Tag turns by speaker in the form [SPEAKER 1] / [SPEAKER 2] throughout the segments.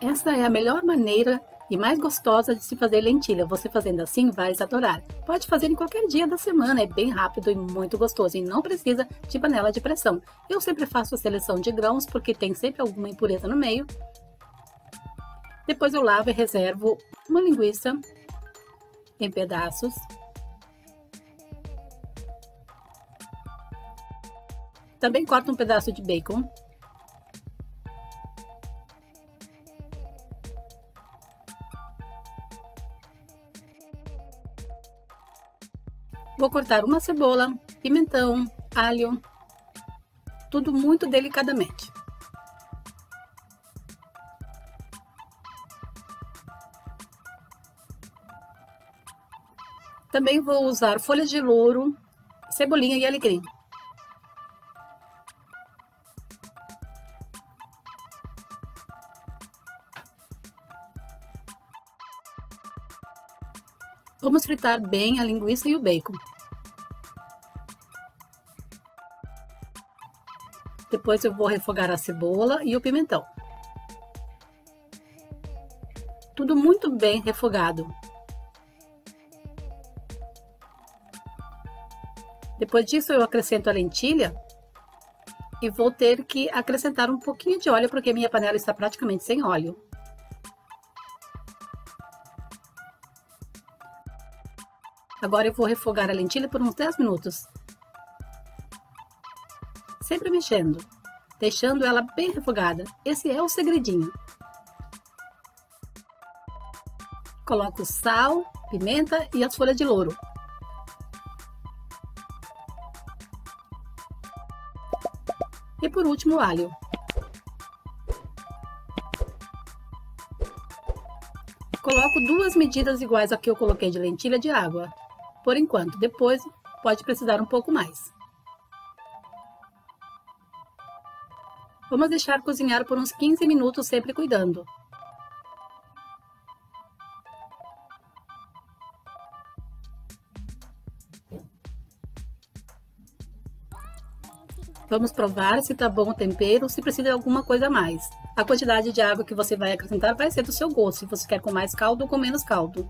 [SPEAKER 1] Essa é a melhor maneira e mais gostosa de se fazer lentilha. Você fazendo assim vai adorar. Pode fazer em qualquer dia da semana, é bem rápido e muito gostoso e não precisa de panela de pressão. Eu sempre faço a seleção de grãos porque tem sempre alguma impureza no meio. Depois eu lavo e reservo uma linguiça em pedaços. Também corto um pedaço de bacon Vou cortar uma cebola, pimentão, alho, tudo muito delicadamente. Também vou usar folhas de louro, cebolinha e alecrim. Vamos fritar bem a linguiça e o bacon. Depois eu vou refogar a cebola e o pimentão. Tudo muito bem refogado. Depois disso eu acrescento a lentilha e vou ter que acrescentar um pouquinho de óleo porque minha panela está praticamente sem óleo. Agora eu vou refogar a lentilha por uns 10 minutos. Sempre mexendo, deixando ela bem refogada. Esse é o segredinho. Coloco sal, pimenta e as folhas de louro. E por último, o alho. Coloco duas medidas iguais a que eu coloquei de lentilha de água por enquanto. Depois pode precisar um pouco mais. Vamos deixar cozinhar por uns 15 minutos, sempre cuidando. Vamos provar se está bom o tempero, se precisa de alguma coisa a mais. A quantidade de água que você vai acrescentar vai ser do seu gosto, se você quer com mais caldo ou com menos caldo.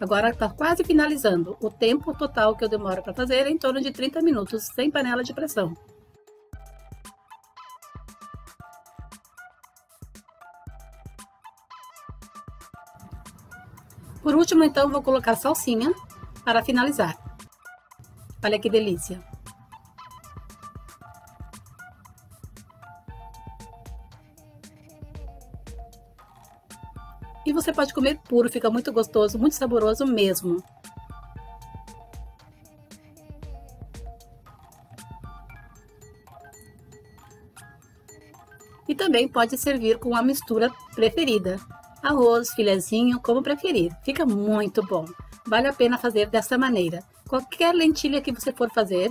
[SPEAKER 1] Agora está quase finalizando. O tempo total que eu demoro para fazer é em torno de 30 minutos, sem panela de pressão. Por último, então, vou colocar salsinha para finalizar. Olha que delícia! E você pode comer puro, fica muito gostoso, muito saboroso mesmo. E também pode servir com a mistura preferida. Arroz, filezinho, como preferir. Fica muito bom. Vale a pena fazer dessa maneira. Qualquer lentilha que você for fazer,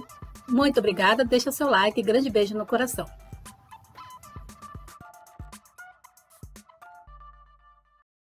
[SPEAKER 1] muito obrigada, deixa seu like, grande beijo no coração.